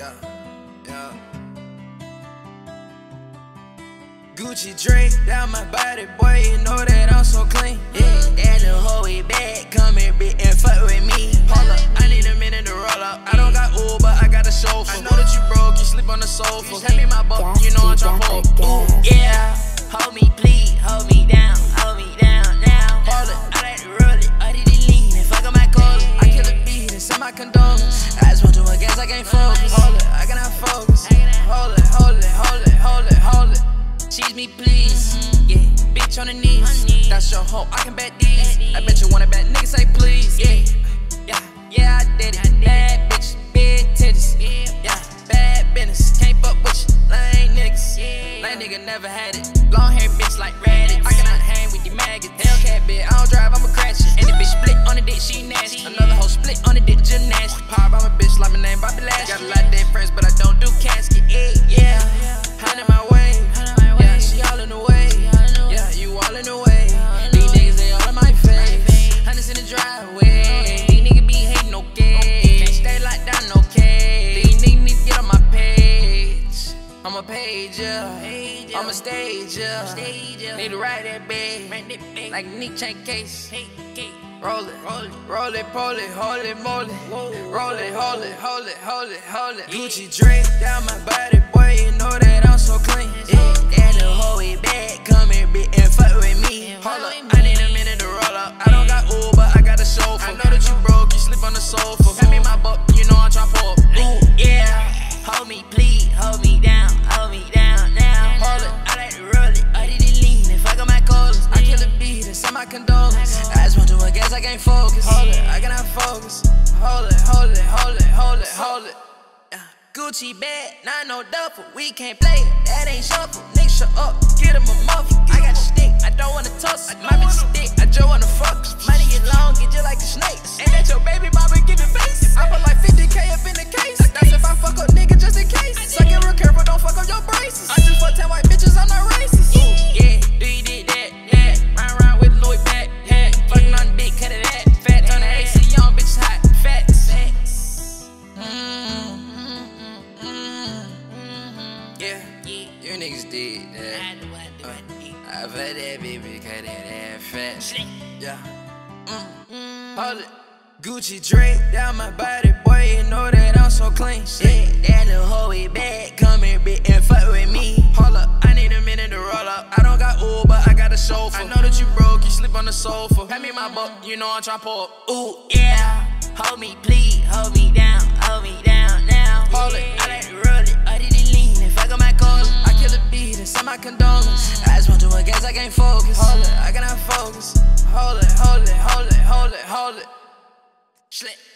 Yeah, yeah. Gucci drink down my body, boy, you know that I'm so clean. Yeah, and the hoe it bad, come here, bitch, and fuck with me. Hold up, I need a minute to roll up. I don't got Uber, I got a chauffeur. I know that you broke, you sleep on the sofa. Hand me my buck, you know I'm trying to Ooh, yeah, hold me, please, hold me down. I can't focus. Hold it, I cannot focus. Hold it, hold it, hold it, hold it, hold it. Cheese me, please. Mm-hmm. Yeah, bitch on the knees. That's your hoe, I can bet these. I bet you want it back, nigga say please. Yeah, yeah, yeah, I did it. Bad bitch, big titties. Yeah, bad business. Can't fuck with you, lame niggas. Lame nigga never had it. Long hair bitch like Reddit. I cannot hang with the maggots. Hellcat bitch, I don't drive, I'ma crash it. And the bitch in the driveway. These niggas be hating, okay. Can't stay like that, okay. These niggas need to get on my page. I'm a page, yeah. I'm a stage, yeah. Need to ride that bag. Like Nick Chain case. Roll it, roll it, roll it, pull it, hold it, moly. Roll it, hold it, hold it, hold it, hold it. Gucci drink down my body, boy, you know that I'm so clean. Got a chauffeur. I know that you broke, you sleep on the sofa. Hand me my buck, you know I'm tryna pull up. Ooh, yeah, hold me, please, hold me down, hold me down now. Hold it, I like to roll it, I did it lean and fuck up my colors. I kill a beat and send my condolence. I just want to against, I can't focus. Hold it, I cannot focus. Hold it, hold it, hold it, hold it, hold it. Gucci bag, not no duffel. We can't play, that ain't shuffle. Nigga, shut up, get him a Yeah, you niggas did that. I've had that baby, cut that ass fat. Yeah. Mm. Hold it. Gucci drink down my body, boy, you know that I'm so clean. Yeah, that little hoe way back, come here, bitch, and fuck with me. Hold up, I need a minute to roll up. I don't got Uber, I got a chauffeur. I know that you broke, you sleep on the sofa. Hand me my buck, you know I'm tryna pull up. Ooh, yeah. Hold me, please, I can't focus. Hold it, I cannot focus. Hold it, hold it, hold it, hold it, hold it. Schlick.